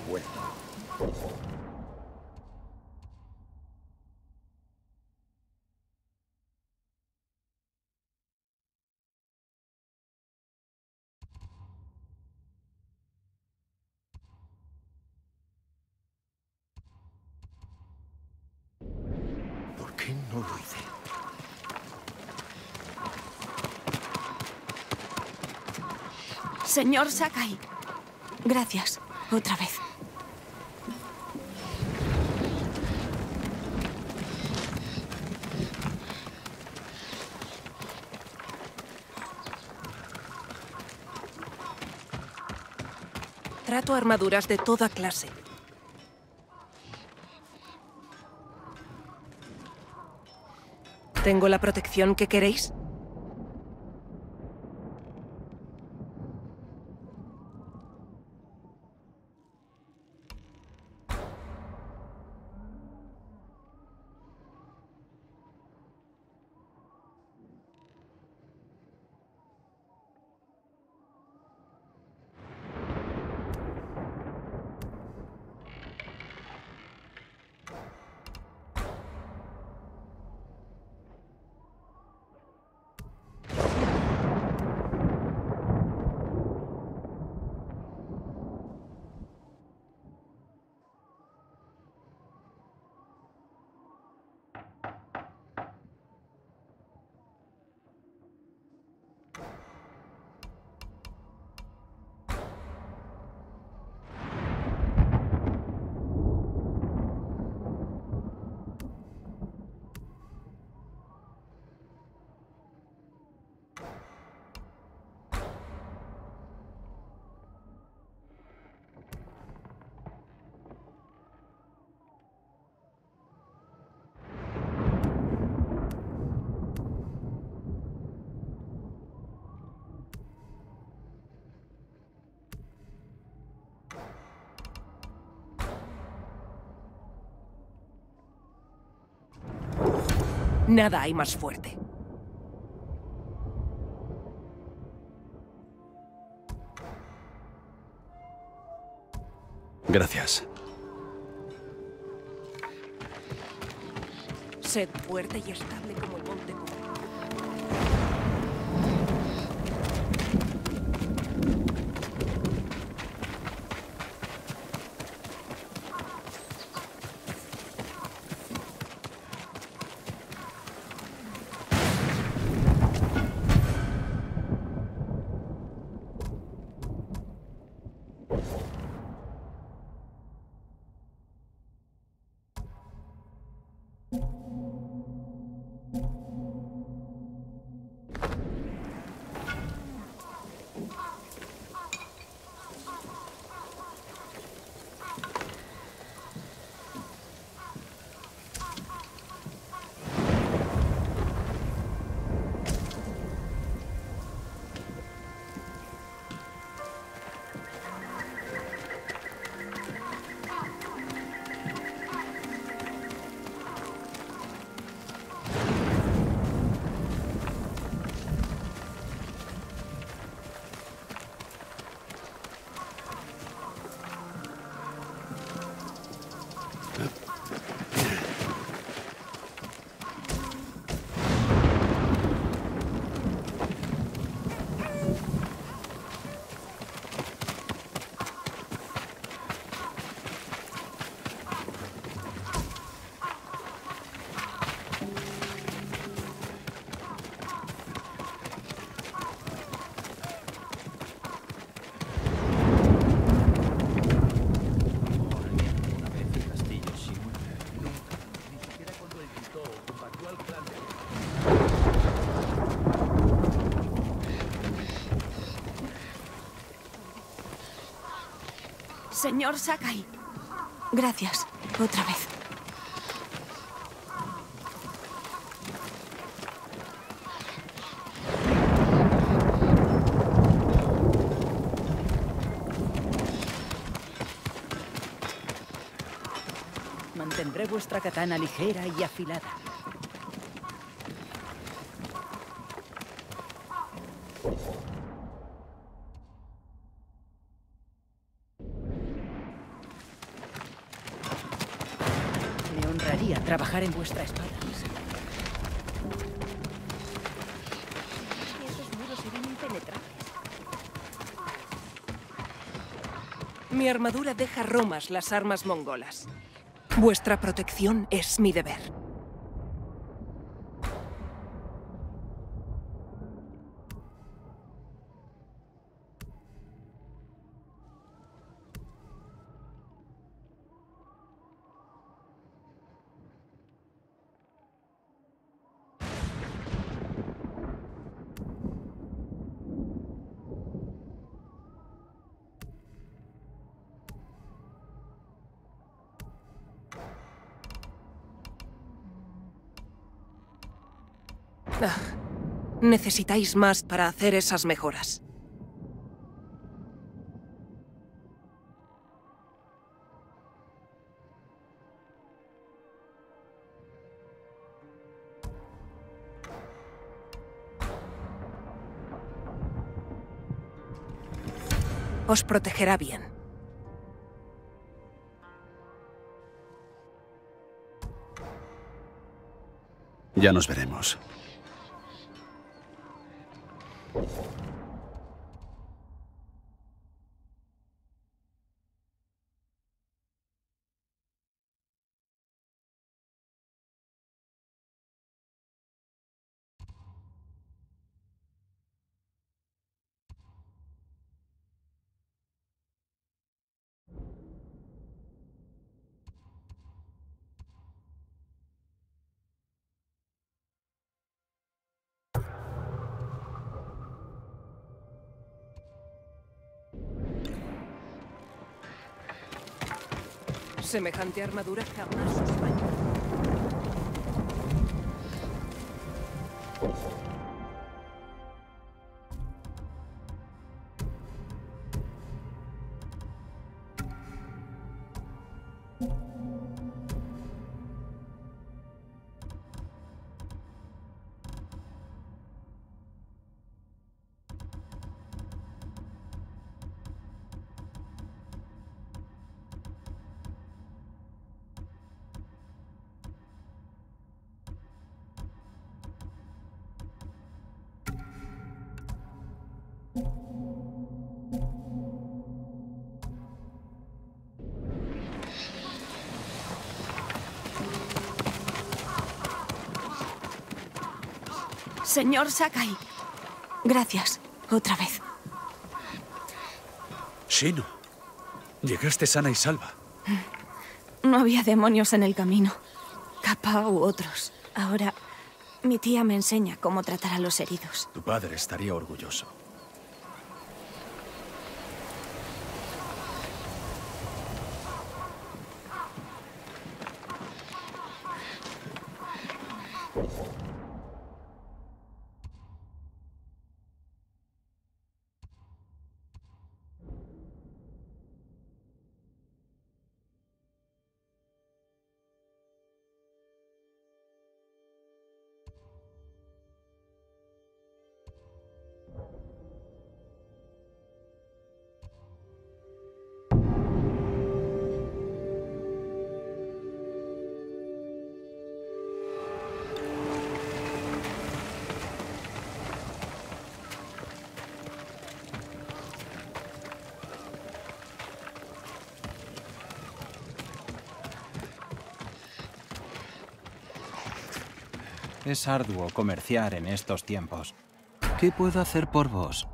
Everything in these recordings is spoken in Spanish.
vuelto. ¿Por no lo hice? Señor Sakai. Gracias. Otra vez. Trato armaduras de toda clase. ¿Tengo la protección que queréis? Nada hay más fuerte. Gracias. Sed fuerte y estable como Señor Sakai. Gracias. Otra vez. Mantendré vuestra katana ligera y afilada. Trabajar en vuestra espada. Mi armadura deja romas las armas mongolas. Vuestra protección es mi deber. Ah, necesitáis más para hacer esas mejoras. Os protegerá bien. Ya nos veremos. Semejante armadura jamás os Señor Sakai. Gracias. Otra vez. Shino, llegaste sana y salva. No había demonios en el camino. Kappa u otros. Ahora, mi tía me enseña cómo tratar a los heridos. Tu padre estaría orgulloso. Es arduo comerciar en estos tiempos. ¿Qué puedo hacer por vos?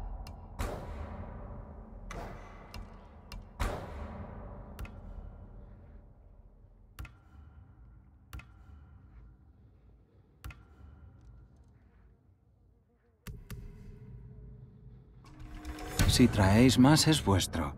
Si traéis más es vuestro.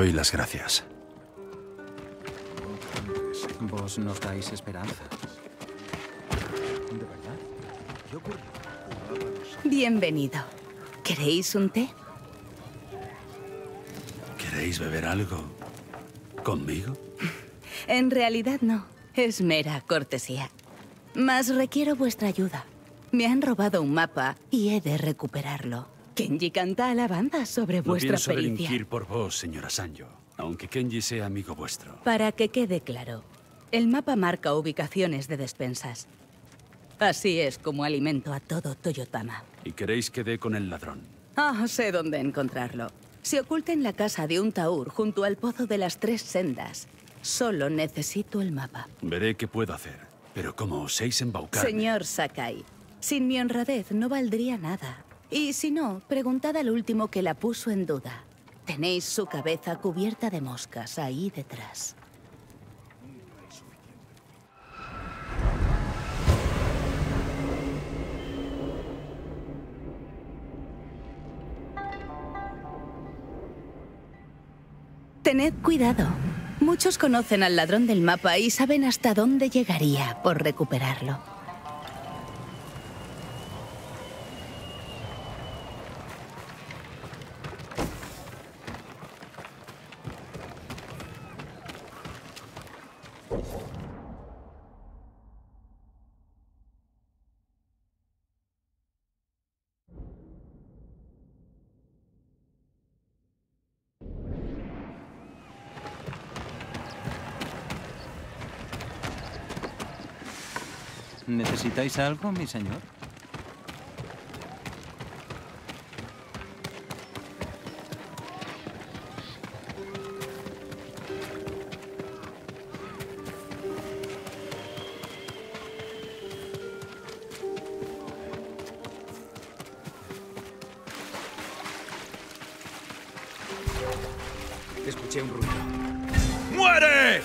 Doy las gracias. Vos nos dais esperanza. ¿Qué ocurrió? Bienvenido. ¿Queréis un té? ¿Queréis beber algo conmigo? En realidad no. Es mera cortesía. Mas requiero vuestra ayuda. Me han robado un mapa y he de recuperarlo. Kenji canta alabanzas sobre No vuestra pienso pericia. por vos, señora Sanjo. Aunque Kenji sea amigo vuestro. Para que quede claro, el mapa marca ubicaciones de despensas. Así es como alimento a todo Toyotama. Y queréis que dé con el ladrón. Ah, sé dónde encontrarlo. Se oculta en la casa de un taur junto al pozo de las tres sendas. Solo necesito el mapa. Veré qué puedo hacer. Pero como oséis embaucarme... Señor Sakai, sin mi honradez no valdría nada. Y si no, preguntad al último que la puso en duda. Tenéis su cabeza cubierta de moscas ahí detrás. Tened cuidado. Muchos conocen al ladrón del mapa y saben hasta dónde llegaría por recuperarlo. ¿Necesitáis algo, mi señor? Escuché un ruido. ¡Muere!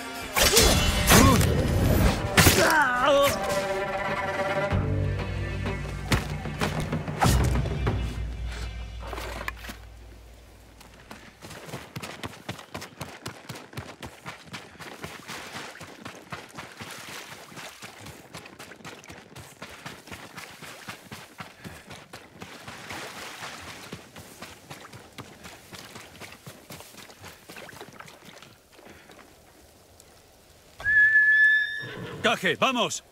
¡Caje, vamos!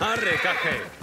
¡Arre, caje!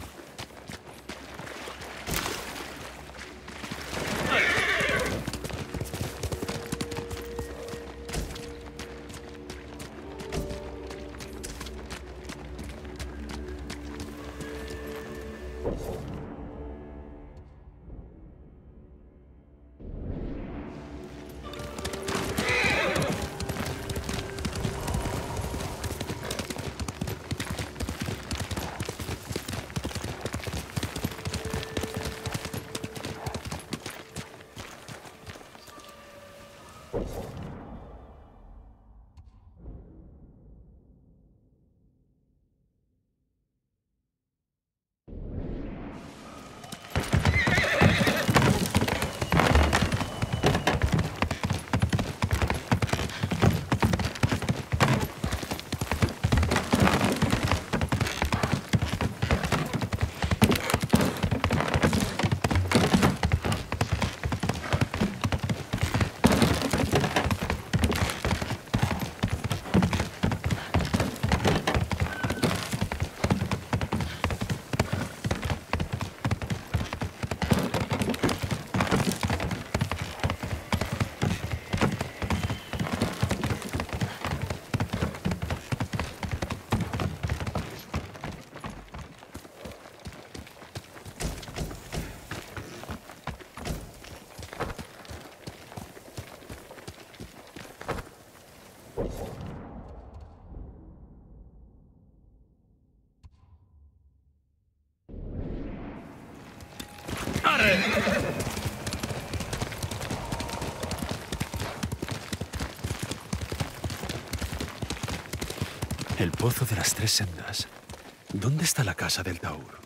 El pozo de las tres sendas. ¿Dónde está la casa del Taur?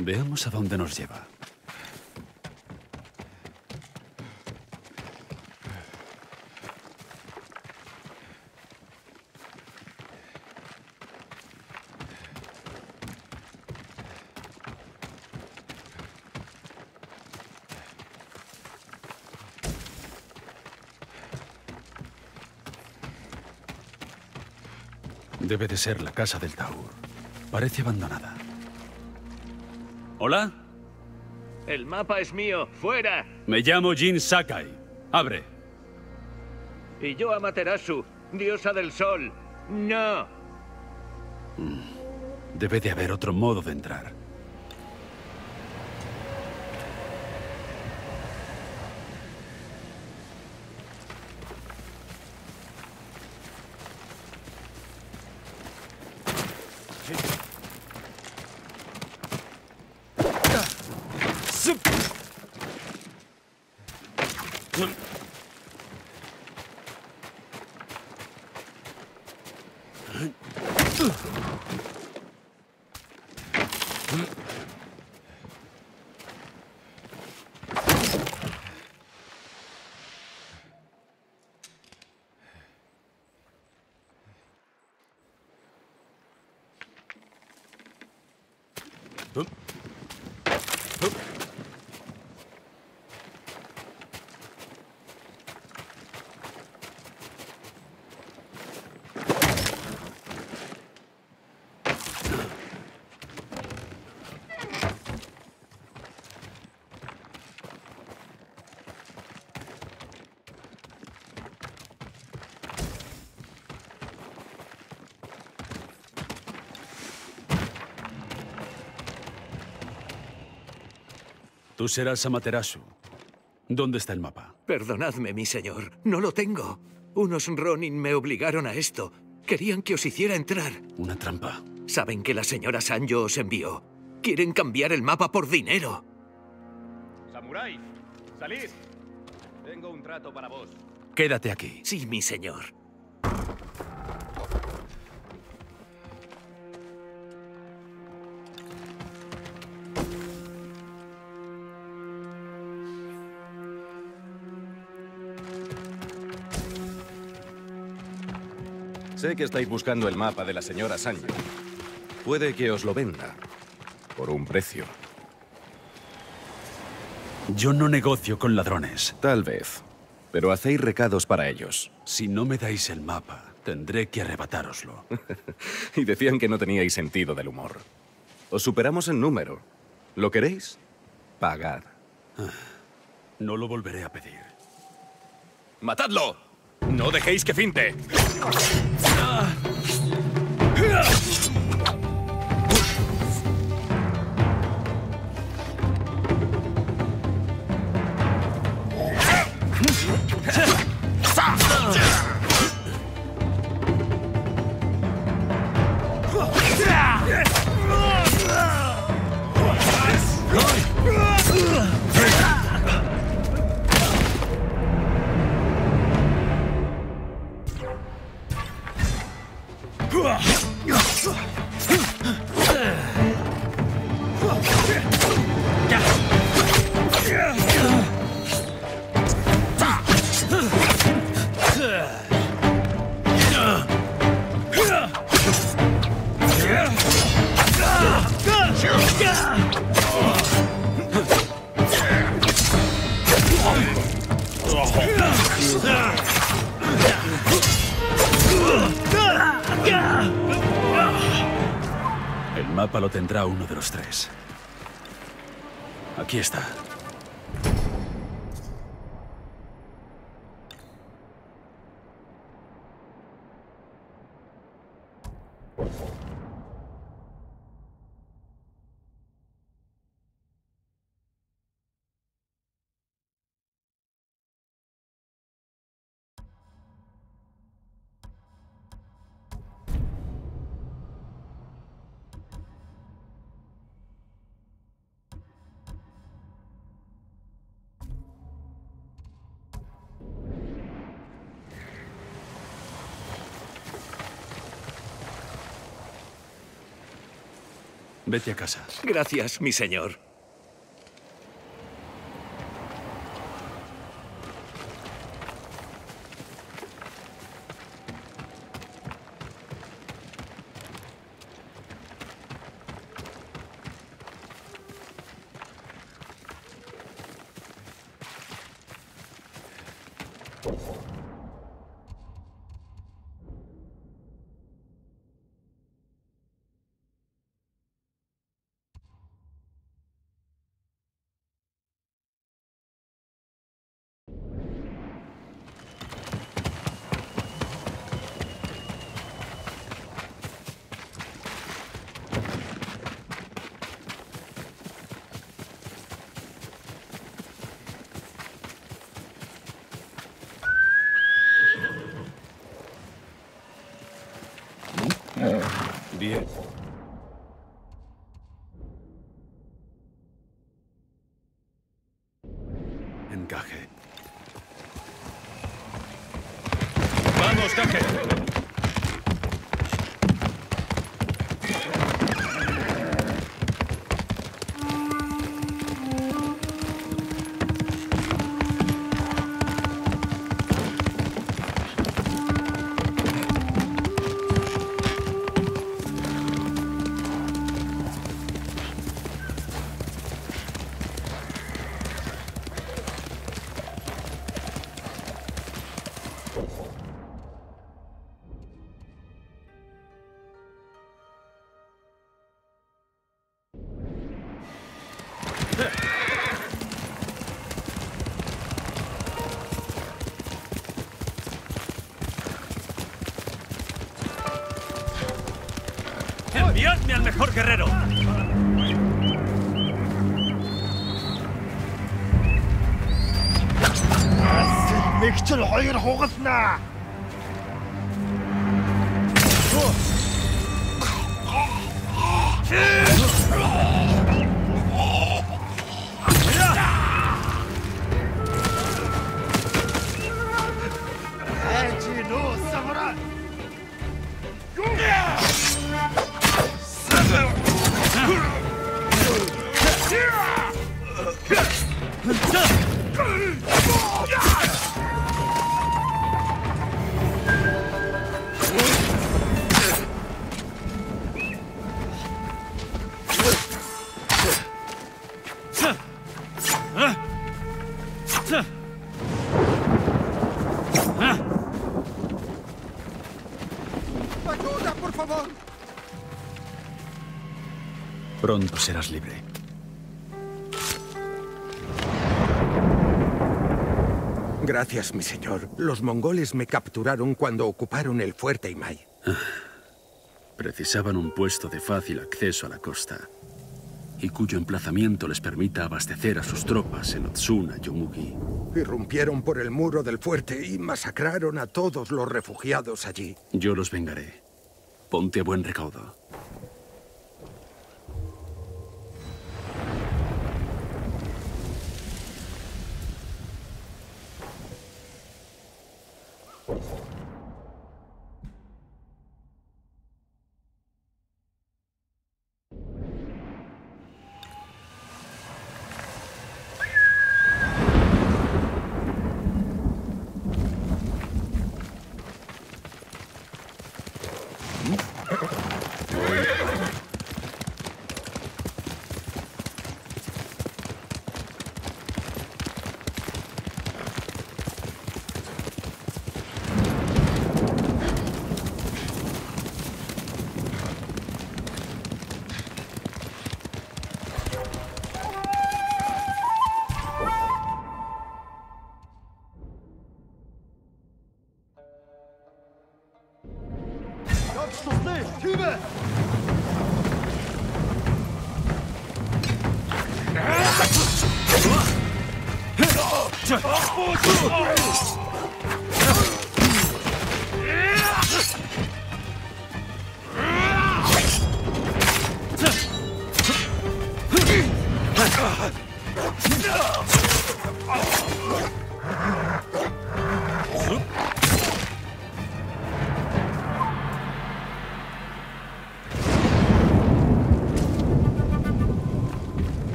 Veamos a dónde nos lleva. Debe de ser la casa del Taur. Parece abandonada. ¿Hola? El mapa es mío. ¡Fuera! Me llamo Jin Sakai. Abre. Y yo Amaterasu, diosa del sol. ¡No! Debe de haber otro modo de entrar. 嗯。Tú serás Amaterasu. ¿Dónde está el mapa? Perdonadme, mi señor. No lo tengo. Unos Ronin me obligaron a esto. Querían que os hiciera entrar. Una trampa. Saben que la señora Sanjo os envió. Quieren cambiar el mapa por dinero. ¡Samurai! ¡Salid! Tengo un trato para vos. Quédate aquí. Sí, mi señor. Sé que estáis buscando el mapa de la señora Sanyo. Puede que os lo venda. Por un precio. Yo no negocio con ladrones. Tal vez. Pero hacéis recados para ellos. Si no me dais el mapa, tendré que arrebatároslo. y decían que no teníais sentido del humor. Os superamos en número. ¿Lo queréis? Pagad. No lo volveré a pedir. ¡Matadlo! ¡No dejéis que finte! El mapa lo tendrá uno de los tres. Aquí está. Vete a casa. Gracias, mi señor. Bien. Encaje. ¡Enviadme al mejor guerrero! Pronto serás libre. Gracias, mi señor. Los mongoles me capturaron cuando ocuparon el fuerte Imai. Precisaban un puesto de fácil acceso a la costa y cuyo emplazamiento les permita abastecer a sus tropas en Otsuna, Yomugi. Irrumpieron por el muro del fuerte y masacraron a todos los refugiados allí. Yo los vengaré. Ponte a buen recaudo. boy.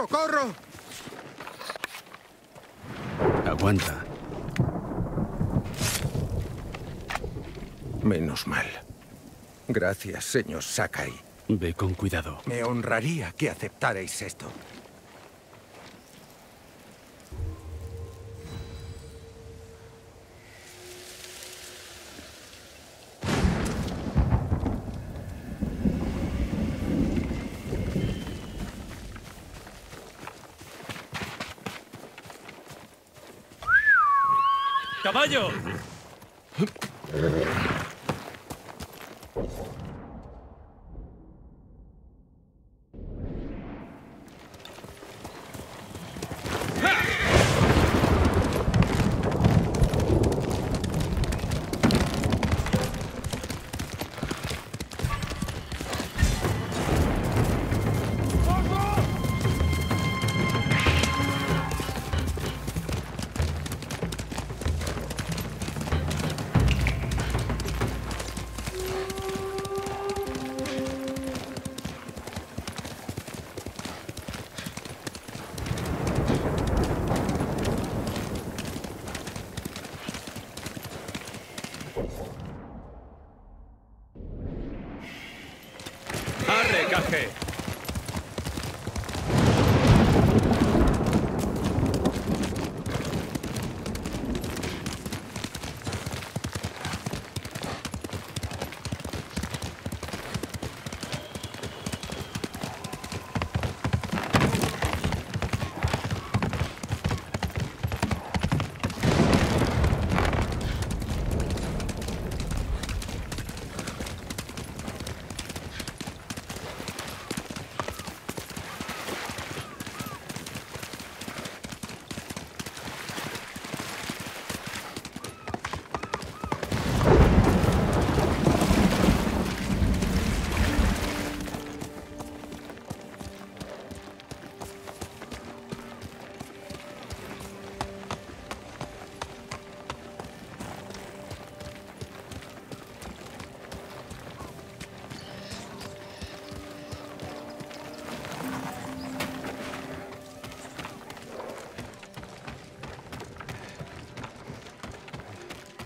¡Socorro! Aguanta. Menos mal. Gracias, señor Sakai. Ve con cuidado. Me honraría que aceptarais esto.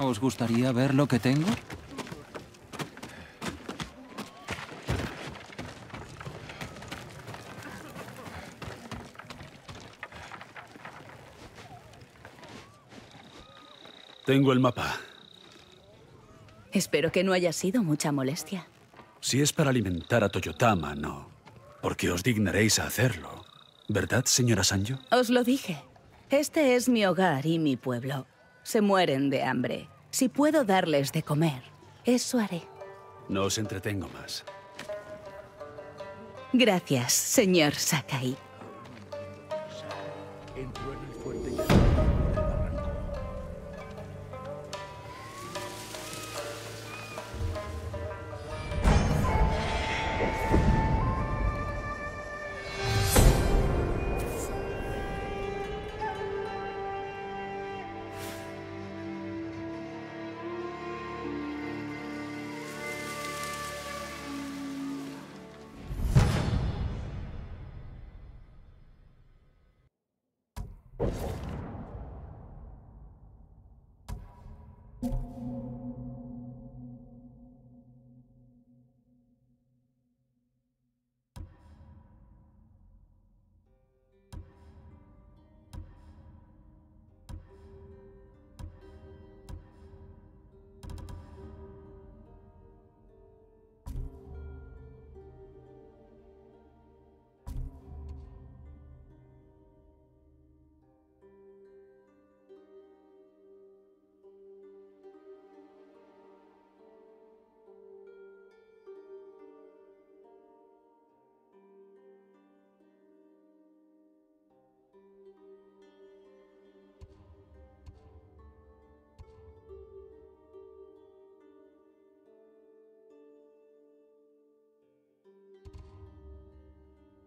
¿Os gustaría ver lo que tengo? Tengo el mapa. Espero que no haya sido mucha molestia. Si es para alimentar a Toyotama, no. Porque os dignaréis a hacerlo. ¿Verdad, señora Sanjo? Os lo dije. Este es mi hogar y mi pueblo. Se mueren de hambre. Si puedo darles de comer, eso haré. No os entretengo más. Gracias, señor Sakai.